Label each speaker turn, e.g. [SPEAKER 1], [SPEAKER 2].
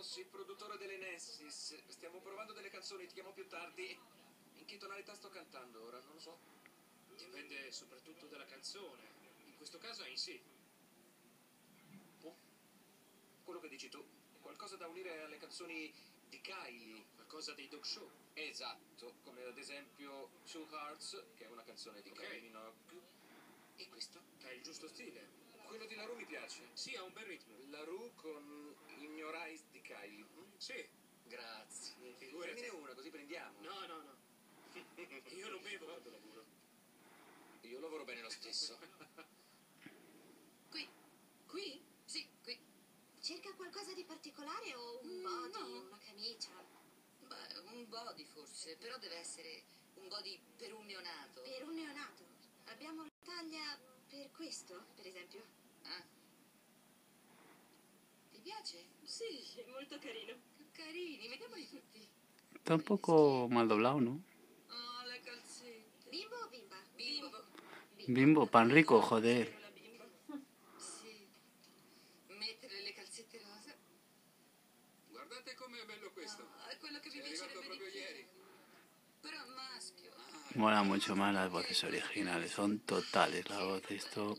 [SPEAKER 1] fossi il produttore delle Nessis. Stiamo provando delle canzoni, ti chiamo più tardi. In che tonalità sto cantando ora? Non lo so.
[SPEAKER 2] Dipende soprattutto dalla canzone. In questo caso è in sì.
[SPEAKER 1] Oh. Quello che dici tu. Qualcosa da unire alle canzoni di Kylie.
[SPEAKER 2] Qualcosa dei dog show.
[SPEAKER 1] Esatto, come ad esempio Two Hearts, che è una canzone di
[SPEAKER 2] Ok.
[SPEAKER 1] Kylie Minogue. E questo?
[SPEAKER 2] Ha il giusto stile.
[SPEAKER 1] Quello di La Rue mi piace.
[SPEAKER 2] Sì, ha un bel ritmo.
[SPEAKER 1] La Rue con In Your Eyes di Kylie. Mm?
[SPEAKER 2] Sì.
[SPEAKER 1] Grazie.
[SPEAKER 2] Figurati.
[SPEAKER 1] Fammine una, così prendiamo.
[SPEAKER 2] No, no, no. Io non bevo quando lavoro.
[SPEAKER 1] Io lavoro bene lo stesso.
[SPEAKER 3] Qui. Qui? Sì, qui.
[SPEAKER 4] Cerca qualcosa di particolare o un
[SPEAKER 3] Mm,
[SPEAKER 4] body,
[SPEAKER 3] no.
[SPEAKER 4] una camicia?
[SPEAKER 3] Beh, un body forse, però deve essere un body per un neonato.
[SPEAKER 4] Per un neonato. Abbiamo la taglia per questo, per esempio.
[SPEAKER 3] Ah. Ti piace?
[SPEAKER 4] Sì, è molto carino.
[SPEAKER 3] Carini, vediamoli tutti.
[SPEAKER 5] Está un poco mal doblado, ¿no?
[SPEAKER 4] Bimbo,
[SPEAKER 5] pan rico, joder. Mola mucho más las voces originales, son totales las voces. Esto.